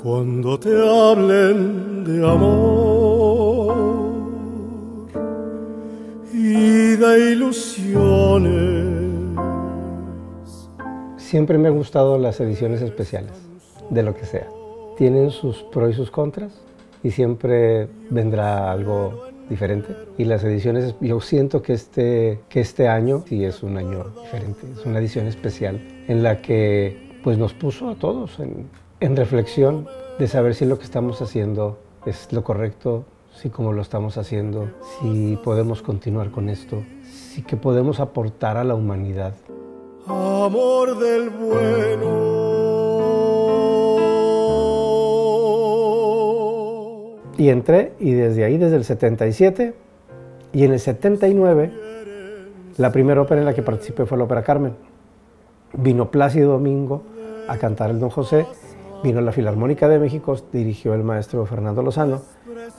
Cuando te hablen de amor y de ilusiones. Siempre me han gustado las ediciones especiales, de lo que sea. Tienen sus pros y sus contras y siempre vendrá algo diferente. Y las ediciones, yo siento que este, que este año sí es un año diferente, es una edición especial en la que pues nos puso a todos en, en reflexión de saber si lo que estamos haciendo es lo correcto, si como lo estamos haciendo, si podemos continuar con esto, si que podemos aportar a la humanidad. Amor del bueno. Y entré y desde ahí, desde el 77 y en el 79, la primera ópera en la que participé fue la ópera Carmen. Vino Plácido Domingo a cantar el Don José, vino la Filarmónica de México, dirigió el maestro Fernando Lozano.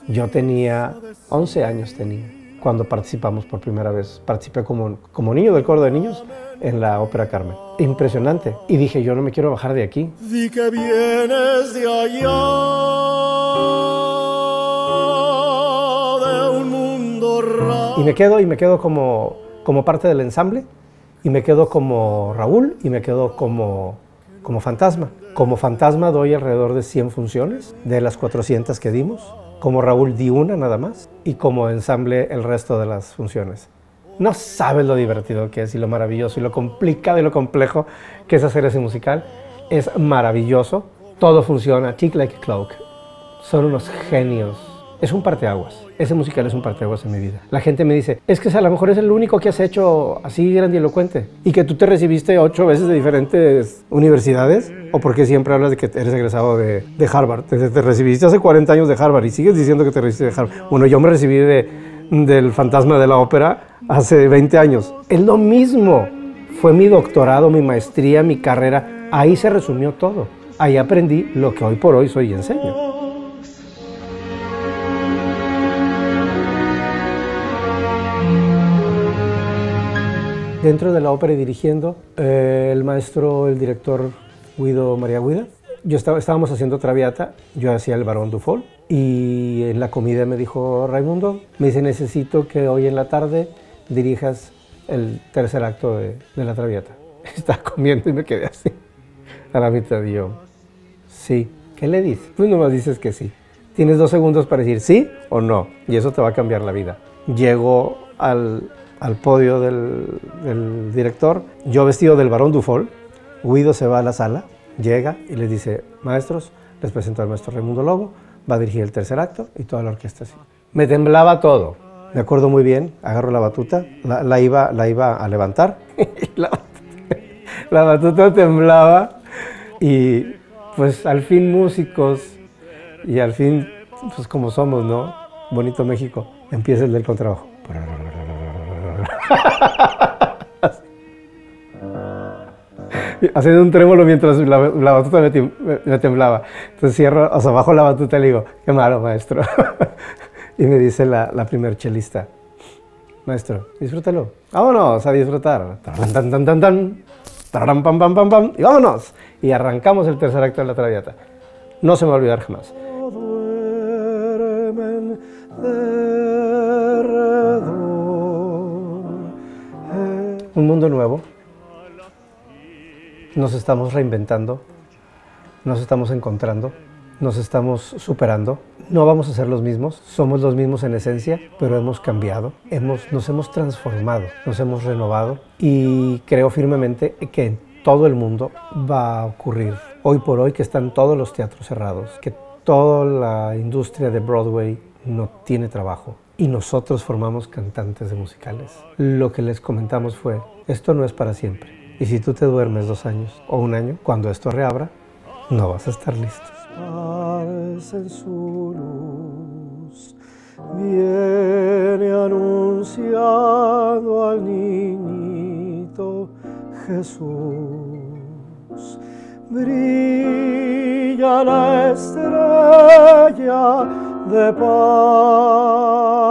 Yo tenía 11 años tenía cuando participamos por primera vez. Participé como, como niño del coro de niños en la ópera Carmen. Impresionante. Y dije, yo no me quiero bajar de aquí. Di que vienes de allá, Y me quedo, y me quedo como, como parte del ensamble, y me quedo como Raúl, y me quedo como, como fantasma. Como fantasma doy alrededor de 100 funciones de las 400 que dimos. Como Raúl di una nada más, y como ensamble el resto de las funciones. No sabes lo divertido que es y lo maravilloso y lo complicado y lo complejo que es hacer ese musical. Es maravilloso. Todo funciona. Tick like a cloak. Son unos genios. Es un parteaguas. Ese musical es un parteaguas en mi vida. La gente me dice, es que a lo mejor es el único que has hecho así grandilocuente. Y que tú te recibiste ocho veces de diferentes universidades. O porque siempre hablas de que eres egresado de, de Harvard. Te, te recibiste hace 40 años de Harvard y sigues diciendo que te recibiste de Harvard. Bueno, yo me recibí de, del fantasma de la ópera hace 20 años. Es lo mismo. Fue mi doctorado, mi maestría, mi carrera. Ahí se resumió todo. Ahí aprendí lo que hoy por hoy soy y enseño. Dentro de la ópera y dirigiendo, eh, el maestro, el director Guido María Guida, yo estaba, estábamos haciendo Traviata, yo hacía el Barón Dufol y en la comida me dijo Raimundo, me dice necesito que hoy en la tarde dirijas el tercer acto de, de la Traviata. Estaba comiendo y me quedé así, a la mitad y yo, sí, ¿qué le dices? Pues nomás dices que sí. Tienes dos segundos para decir sí o no y eso te va a cambiar la vida. Llego al, al podio del, director, yo vestido del Barón Dufol, Guido se va a la sala, llega y les dice, maestros, les presento al maestro Raimundo Lobo, va a dirigir el tercer acto y toda la orquesta así. Me temblaba todo, me acuerdo muy bien, agarro la batuta, la, la iba, la iba a levantar, la, la batuta temblaba y pues al fin músicos y al fin, pues como somos, ¿no? Bonito México, empieza el del contrabajo. haciendo un trémolo mientras la, la batuta me, tem- me- me temblaba. Entonces cierro, o sea, bajo la batuta y le digo, qué malo, maestro. y me dice la, la primer chelista, maestro, disfrútalo. Vámonos a disfrutar. Tan, tan, tan, tan. Tararán, pam, pam, pam, pam. Y vámonos. Y arrancamos el tercer acto de la Traviata. No se me va a olvidar jamás. Un mundo nuevo. Nos estamos reinventando, nos estamos encontrando, nos estamos superando. No vamos a ser los mismos, somos los mismos en esencia, pero hemos cambiado, hemos, nos hemos transformado, nos hemos renovado y creo firmemente que en todo el mundo va a ocurrir. Hoy por hoy que están todos los teatros cerrados, que toda la industria de Broadway no tiene trabajo y nosotros formamos cantantes de musicales. Lo que les comentamos fue, esto no es para siempre. Y si tú te duermes dos años o un año, cuando esto reabra, no vas a estar listo. Alcen su luz, viene anunciando al niñito Jesús. Brilla la estrella de paz